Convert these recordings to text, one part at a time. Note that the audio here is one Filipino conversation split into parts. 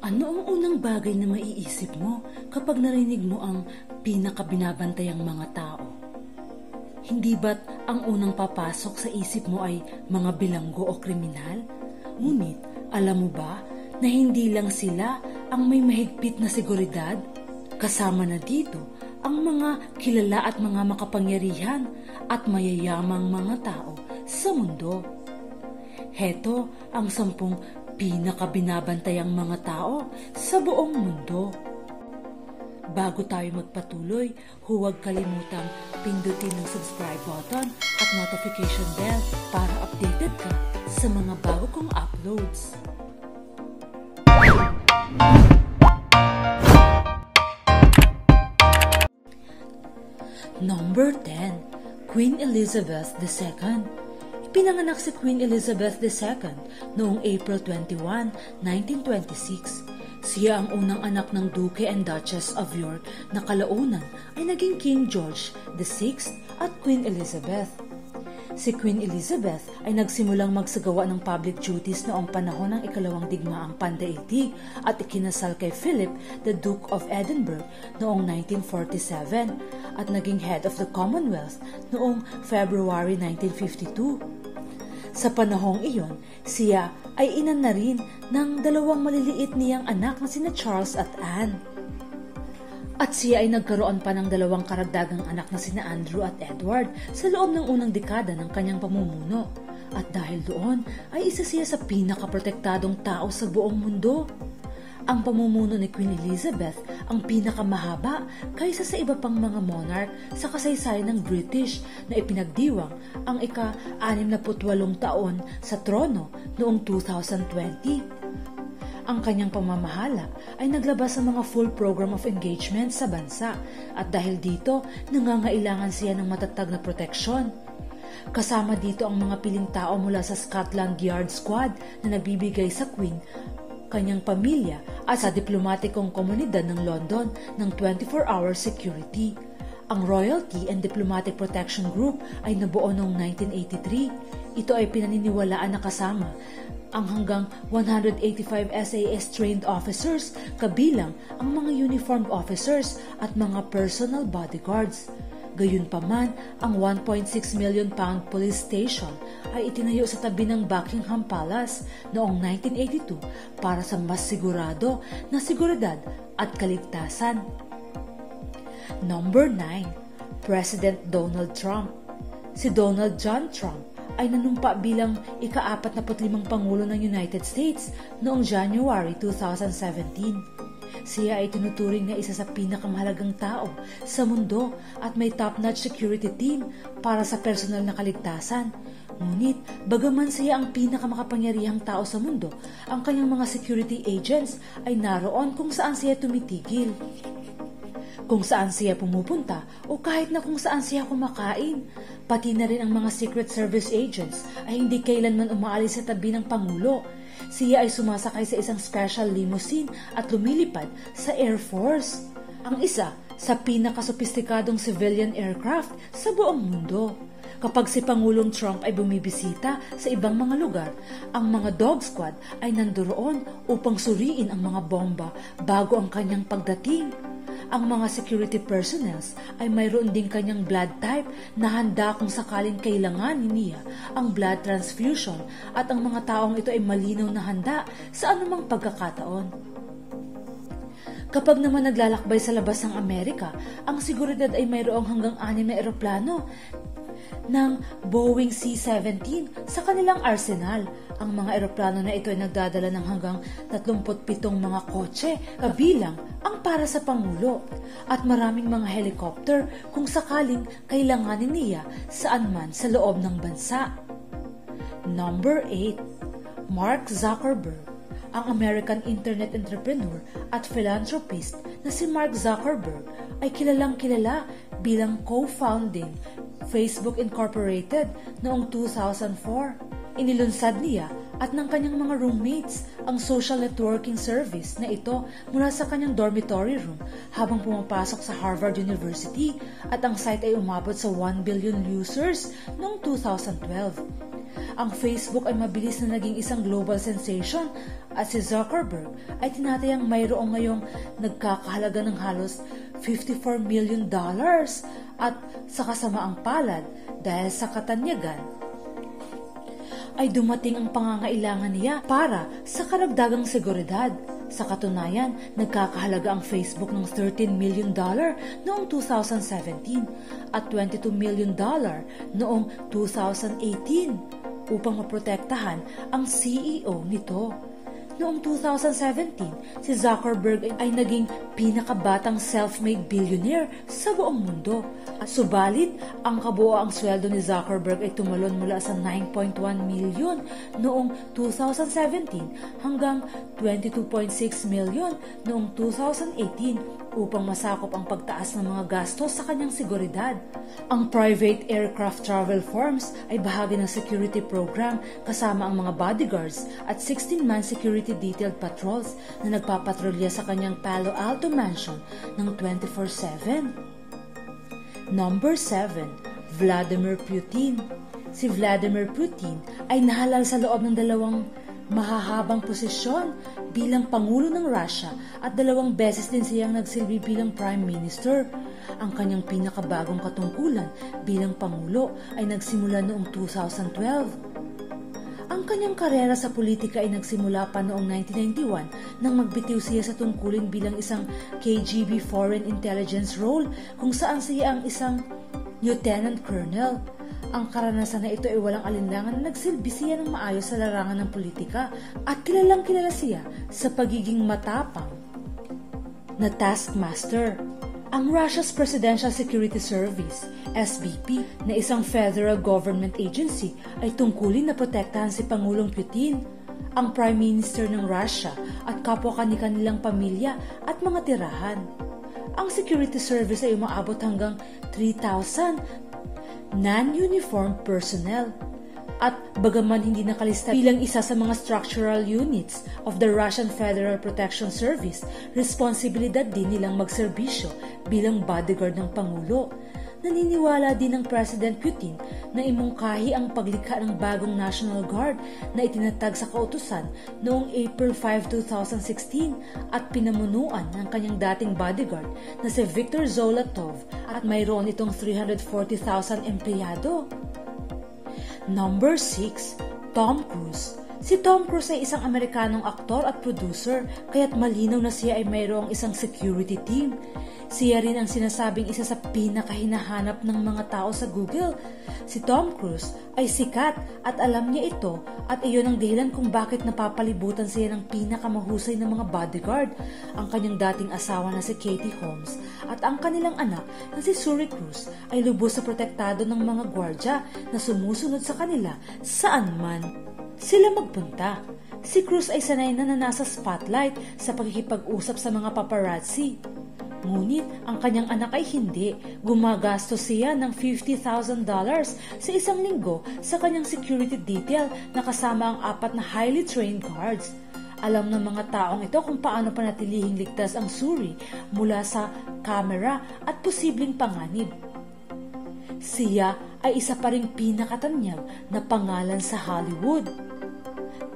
Ano ang unang bagay na maiisip mo kapag narinig mo ang pinakabinabantayang mga tao? Hindi ba't ang unang papasok sa isip mo ay mga bilanggo o kriminal? Ngunit, alam mo ba na hindi lang sila ang may mahigpit na seguridad? Kasama na dito ang mga kilala at mga makapangyarihan at mayayamang mga tao sa mundo. Heto ang sampung pinakabinabantayang mga tao sa buong mundo. Bago tayo magpatuloy, huwag kalimutang pindutin ang subscribe button at notification bell para updated ka sa mga bago kong uploads. Number 10, Queen Elizabeth II. Ipinanganak si Queen Elizabeth II noong April 21, 1926. Siya ang unang anak ng Duke and Duchess of York na kalaunan ay naging King George VI at Queen Elizabeth. Si Queen Elizabeth ay nagsimulang magsagawa ng public duties noong panahon ng ikalawang digmaang pandaigdig at ikinasal kay Philip, the Duke of Edinburgh, noong 1947 at naging head of the Commonwealth noong February 1952. Sa panahong iyon, siya ay ina na rin ng dalawang maliliit niyang anak na sina Charles at Anne. At siya ay nagkaroon pa ng dalawang karagdagang anak na sina Andrew at Edward sa loob ng unang dekada ng kanyang pamumuno. At dahil doon ay isa siya sa pinakaprotektadong tao sa buong mundo. Ang pamumuno ni Queen Elizabeth ang pinakamahaba kaysa sa iba pang mga monarch sa kasaysayan ng British na ipinagdiwang ang ika-68 taon sa trono noong 2020 ang kanyang pamamahala ay naglabas ng mga full program of engagement sa bansa at dahil dito nangangailangan siya ng matatag na proteksyon. Kasama dito ang mga piling tao mula sa Scotland Yard Squad na nabibigay sa Queen, kanyang pamilya at sa diplomatikong komunidad ng London ng 24-hour security. Ang Royalty and Diplomatic Protection Group ay nabuo noong 1983. Ito ay pinaniniwalaan na kasama ang hanggang 185 SAS trained officers kabilang ang mga uniformed officers at mga personal bodyguards. Gayunpaman, ang 1.6 million pound police station ay itinayo sa tabi ng Buckingham Palace noong 1982 para sa mas sigurado na seguridad at kaligtasan. Number 9. President Donald Trump Si Donald John Trump ay nanumpa bilang ika-45 Pangulo ng United States noong January 2017. Siya ay tinuturing na isa sa pinakamahalagang tao sa mundo at may top-notch security team para sa personal na kaligtasan. Ngunit, bagaman siya ang pinakamakapangyarihang tao sa mundo, ang kanyang mga security agents ay naroon kung saan siya tumitigil kung saan siya pumupunta o kahit na kung saan siya kumakain. Pati na rin ang mga Secret Service agents ay hindi kailanman umaalis sa tabi ng Pangulo. Siya ay sumasakay sa isang special limousine at lumilipad sa Air Force. Ang isa sa pinakasopistikadong civilian aircraft sa buong mundo. Kapag si Pangulong Trump ay bumibisita sa ibang mga lugar, ang mga dog squad ay nandoon upang suriin ang mga bomba bago ang kanyang pagdating. Ang mga security personnels ay mayroon din kanyang blood type na handa kung sakaling kailangan niya ang blood transfusion at ang mga taong ito ay malinaw na handa sa anumang pagkakataon. Kapag naman naglalakbay sa labas ng Amerika, ang seguridad ay mayroong hanggang anim na eroplano ng Boeing C-17 sa kanilang arsenal. Ang mga eroplano na ito ay nagdadala ng hanggang 37 mga kotse, kabilang ang para sa Pangulo, at maraming mga helicopter kung sakaling kailanganin niya saan man sa loob ng bansa. Number 8. Mark Zuckerberg ang American internet entrepreneur at philanthropist na si Mark Zuckerberg ay kilalang kilala bilang co-founding Facebook Incorporated noong 2004. Inilunsad niya at ng kanyang mga roommates ang social networking service na ito mula sa kanyang dormitory room habang pumapasok sa Harvard University at ang site ay umabot sa 1 billion users noong 2012. ang Facebook ay mabilis na naging isang global sensation at si Zuckerberg ay tinatayang mayroong ngayong nagkakahalaga ng halos 54 million dollars at sa kasamaang palad dahil sa katanyagan ay dumating ang pangangailangan niya para sa karagdagang seguridad. Sa katunayan, nagkakahalaga ang Facebook ng 13 million dollar noong 2017 at 22 million dollar noong 2018 upang maprotektahan ang CEO nito. Noong 2017, si Zuckerberg ay naging pinakabatang self-made billionaire sa buong mundo. At subalit, ang kabuoang sweldo ni Zuckerberg ay tumalon mula sa 9.1 million noong 2017 hanggang 22.6 million noong 2018 upang masakop ang pagtaas ng mga gastos sa kanyang seguridad. Ang private aircraft travel forms ay bahagi ng security program kasama ang mga bodyguards at 16-man security detailed patrols na nagpapatrolya sa kanyang Palo Alto mansion ng 24-7. Number 7. Vladimir Putin Si Vladimir Putin ay nahalal sa loob ng dalawang mahahabang posisyon bilang Pangulo ng Russia at dalawang beses din siyang nagsilbi bilang Prime Minister. Ang kanyang pinakabagong katungkulan bilang Pangulo ay nagsimula noong 2012. Ang kanyang karera sa politika ay nagsimula pa noong 1991 nang magbitiw siya sa tungkulin bilang isang KGB Foreign Intelligence role kung saan siya ang isang Lieutenant Colonel ang karanasan na ito ay walang alinlangan na nagsilbi siya ng maayos sa larangan ng politika at kilalang kilala siya sa pagiging matapang na taskmaster. Ang Russia's Presidential Security Service, SBP, na isang federal government agency ay tungkulin na protektahan si Pangulong Putin, ang Prime Minister ng Russia at kapwa kanilang pamilya at mga tirahan. Ang security service ay umaabot hanggang 3,000 non-uniformed personnel at bagaman hindi nakalista bilang isa sa mga structural units of the Russian Federal Protection Service, responsibilidad din nilang magserbisyo bilang bodyguard ng Pangulo. Naniniwala din ng President Putin na imungkahi ang paglikha ng bagong National Guard na itinatag sa kautusan noong April 5, 2016 at pinamunuan ng kanyang dating bodyguard na si Viktor Zolotov at mayroon itong 340,000 empleyado. Number 6. Tom Cruise Si Tom Cruise ay isang Amerikanong aktor at producer, kaya't malinaw na siya ay mayroong isang security team. Siya rin ang sinasabing isa sa pinakahinahanap ng mga tao sa Google. Si Tom Cruise ay sikat at alam niya ito at iyon ang dahilan kung bakit napapalibutan siya ng pinakamahusay na mga bodyguard, ang kanyang dating asawa na si Katie Holmes at ang kanilang anak na si Suri Cruz ay lubos sa protektado ng mga gwardya na sumusunod sa kanila saan man sila magpunta. Si Cruz ay sanay na na nasa spotlight sa pagkikipag-usap sa mga paparazzi. Ngunit ang kanyang anak ay hindi. Gumagastos siya ng $50,000 sa isang linggo sa kanyang security detail na kasama ang apat na highly trained guards. Alam ng mga taong ito kung paano panatilihing ligtas ang suri mula sa kamera at posibleng panganib. Siya ay isa pa ring pinakatanyag na pangalan sa Hollywood.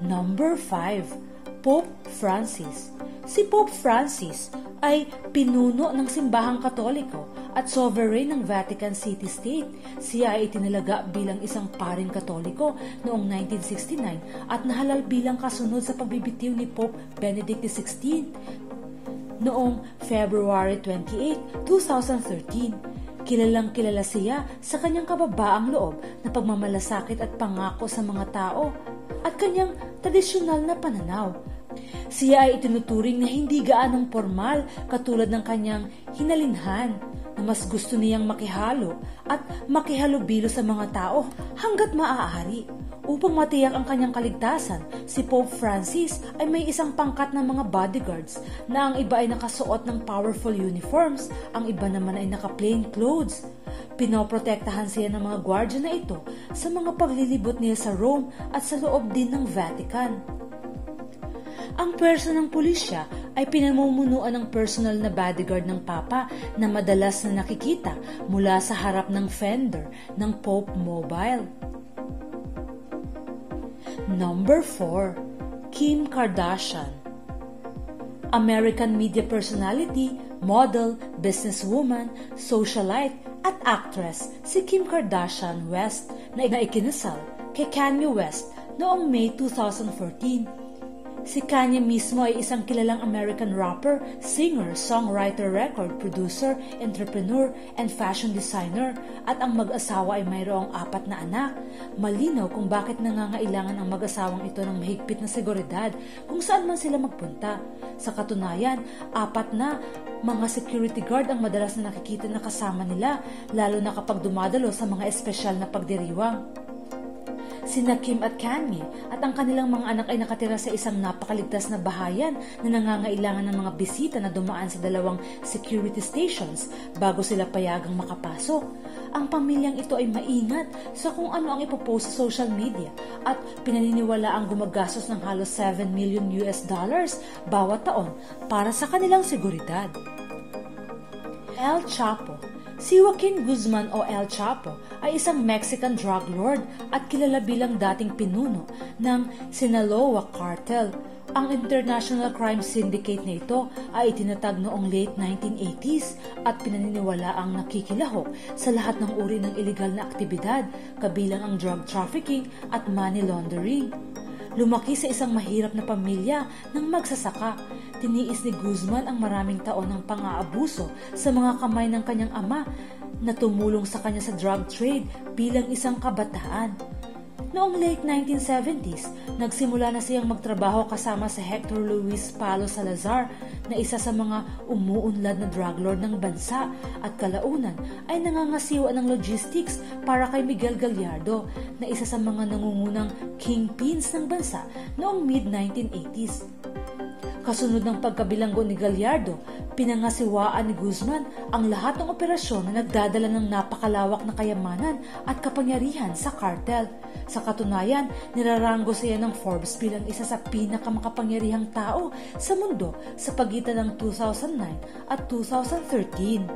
Number 5. Pope Francis Si Pope Francis ay pinuno ng simbahang katoliko at sovereign ng Vatican City State. Siya ay itinalaga bilang isang paring katoliko noong 1969 at nahalal bilang kasunod sa pagbibitiw ni Pope Benedict XVI noong February 28, 2013. Kilalang kilala siya sa kanyang kababaang loob na pagmamalasakit at pangako sa mga tao at kanyang tradisyonal na pananaw. Siya ay itinuturing na hindi gaanong formal katulad ng kanyang hinalinhan na mas gusto niyang makihalo at makihalubilo sa mga tao hanggat maaari. Upang matiyak ang kanyang kaligtasan, si Pope Francis ay may isang pangkat ng mga bodyguards na ang iba ay nakasuot ng powerful uniforms, ang iba naman ay naka-plain clothes. Pinoprotektahan siya ng mga gwardya na ito sa mga paglilibot niya sa Rome at sa loob din ng Vatican. Ang pwersa ng pulisya ay pinamumunuan ng personal na bodyguard ng Papa na madalas na nakikita mula sa harap ng fender ng Pope Mobile. Number 4. Kim Kardashian American media personality, model, businesswoman, socialite, at actress si Kim Kardashian West na ikinasal kay Kanye West noong May 2014 Si Kanye mismo ay isang kilalang American rapper, singer, songwriter, record producer, entrepreneur, and fashion designer at ang mag-asawa ay mayroong apat na anak. Malinaw kung bakit nangangailangan ang mag-asawang ito ng mahigpit na seguridad kung saan man sila magpunta. Sa katunayan, apat na mga security guard ang madalas na nakikita na kasama nila, lalo na kapag dumadalo sa mga espesyal na pagdiriwang sina Kim at Kanye at ang kanilang mga anak ay nakatira sa isang napakaligtas na bahayan na nangangailangan ng mga bisita na dumaan sa dalawang security stations bago sila payagang makapasok. Ang pamilyang ito ay maingat sa kung ano ang ipopost sa social media at pinaniniwala ang gumagastos ng halos 7 million US dollars bawat taon para sa kanilang seguridad. El Chapo Si Joaquin Guzman o El Chapo ay isang Mexican drug lord at kilala bilang dating pinuno ng Sinaloa Cartel. Ang international crime syndicate na ito ay itinatag noong late 1980s at pinaniniwala ang nakikilahok sa lahat ng uri ng illegal na aktibidad kabilang ang drug trafficking at money laundering. Lumaki sa isang mahirap na pamilya ng magsasaka. Tiniis ni Guzman ang maraming taon ng pang-aabuso sa mga kamay ng kanyang ama na tumulong sa kanya sa drug trade bilang isang kabataan. Noong late 1970s, nagsimula na siyang magtrabaho kasama sa Hector Luis Palo Salazar na isa sa mga umuunlad na drug lord ng bansa at kalaunan ay nangangasiwa ng logistics para kay Miguel Gallardo na isa sa mga nangungunang kingpins ng bansa noong mid-1980s. Kasunod ng pagkabilanggo ni Gallardo, pinangasiwaan ni Guzman ang lahat ng operasyon na nagdadala ng napakalawak na kayamanan at kapangyarihan sa kartel. Sa katunayan, niraranggo siya ng Forbes bilang isa sa pinakamakapangyarihang tao sa mundo sa pagitan ng 2009 at 2013.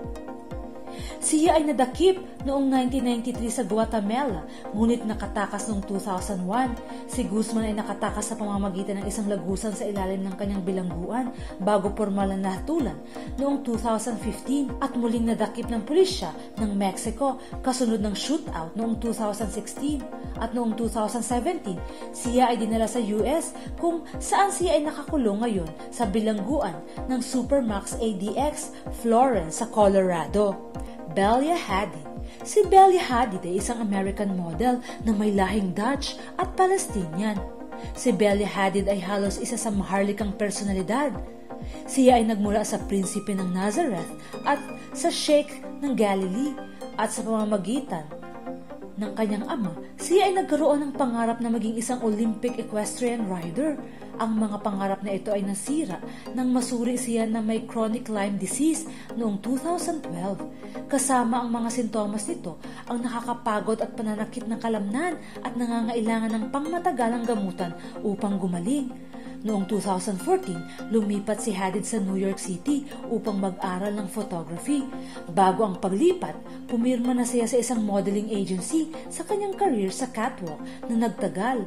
Siya ay nadakip noong 1993 sa Guatemala, ngunit nakatakas noong 2001. Si Guzman ay nakatakas sa pamamagitan ng isang lagusan sa ilalim ng kanyang bilangguan bago formal na nahatulan noong 2015 at muling nadakip ng pulisya ng Mexico kasunod ng shootout noong 2016 at noong 2017 siya ay dinala sa US kung saan siya ay nakakulong ngayon sa bilangguan ng Supermax ADX Florence sa Colorado. Belia Hadid. Si Belia Hadid ay isang American model na may lahing Dutch at Palestinian. Si Belia Hadid ay halos isa sa maharlikang personalidad. Siya ay nagmula sa prinsipe ng Nazareth at sa Sheikh ng Galilee at sa pamamagitan ng kanyang ama, siya ay nagkaroon ng pangarap na maging isang Olympic equestrian rider. Ang mga pangarap na ito ay nasira nang masuri siya na may chronic Lyme disease noong 2012. Kasama ang mga sintomas nito ang nakakapagod at pananakit ng kalamnan at nangangailangan ng pangmatagalang gamutan upang gumaling. Noong 2014, lumipat si Hadid sa New York City upang mag-aral ng photography. Bago ang paglipat, pumirma na siya sa isang modeling agency sa kanyang career sa catwalk na nagtagal.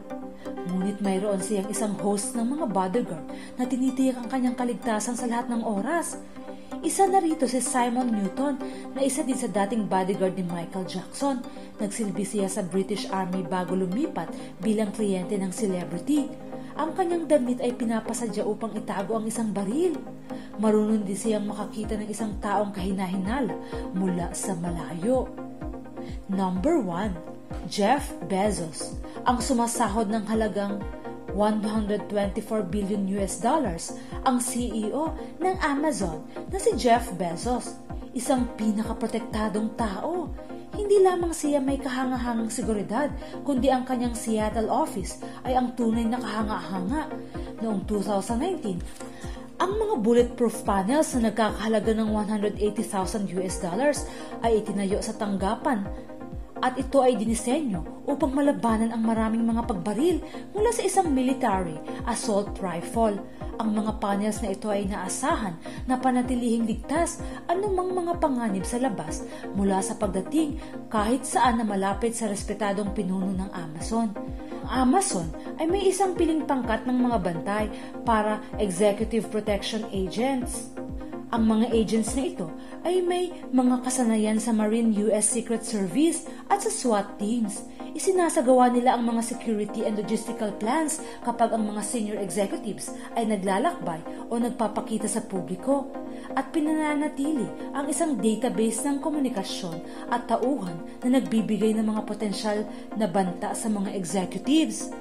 Ngunit mayroon siyang isang host ng mga bodyguard na tinitiyak ang kanyang kaligtasan sa lahat ng oras. Isa na rito si Simon Newton na isa din sa dating bodyguard ni Michael Jackson. Nagsilbi siya sa British Army bago lumipat bilang kliyente ng celebrity. Ang kanyang damit ay pinapasadya upang itago ang isang baril. Marunong din siyang makakita ng isang taong kahinahinala mula sa malayo. Number 1. Jeff Bezos, ang sumasahod ng halagang 124 billion US dollars ang CEO ng Amazon na si Jeff Bezos, isang pinakaprotektadong tao hindi lamang siya may kahangahangang seguridad, kundi ang kanyang Seattle office ay ang tunay na kahanga-hanga. Noong 2019, ang mga bulletproof panels na nagkakahalaga ng 180,000 US dollars ay itinayo sa tanggapan at ito ay dinisenyo upang malabanan ang maraming mga pagbaril mula sa isang military assault rifle ang mga panels na ito ay naasahan na panatilihing ligtas anumang mga panganib sa labas mula sa pagdating kahit saan na malapit sa respetadong pinuno ng Amazon. Amazon ay may isang piling pangkat ng mga bantay para Executive Protection Agents. Ang mga agents na ito ay may mga kasanayan sa Marine US Secret Service at sa SWAT teams. Isinasagawa nila ang mga security and logistical plans kapag ang mga senior executives ay naglalakbay o nagpapakita sa publiko at pinananatili ang isang database ng komunikasyon at tauhan na nagbibigay ng mga potensyal na banta sa mga executives.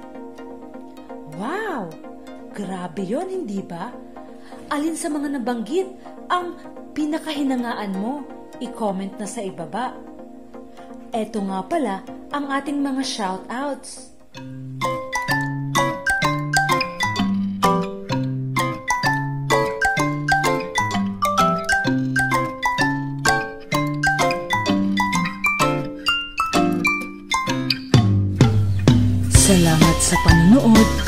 Wow! Grabe yon hindi ba? Alin sa mga nabanggit ang pinakahinangaan mo? I-comment na sa ibaba. Eto nga pala ang ating mga shoutouts. Salamat sa panonood